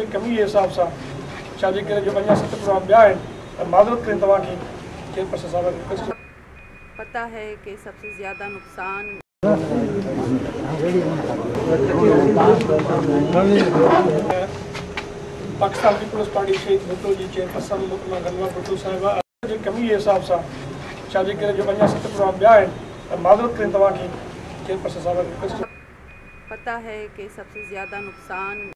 जी कमी जे हिसाब सां शादी करे जो पंजाह सत प्रोग्राम ॿिया आहिनि त माज़रत कयूं तव्हांखे चेयरपर्सन साहिब रिक्वेस्ट पता है कि सबसे ज़्यादा नुकसान पाकिस्तान पीपल्स पार्टी शहीद भुट्टो जी चेयरपर्सन मुकमा गनवा भुट्टो साहिबा जी कमी जे हिसाब सां शादी करे जो पंजाह सत प्रोग्राम ॿिया आहिनि त माज़रत कयूं तव्हांखे चेयरपर्सन साहिब रिक्वेस्ट पता है कि सबसे ज़्यादा नुकसान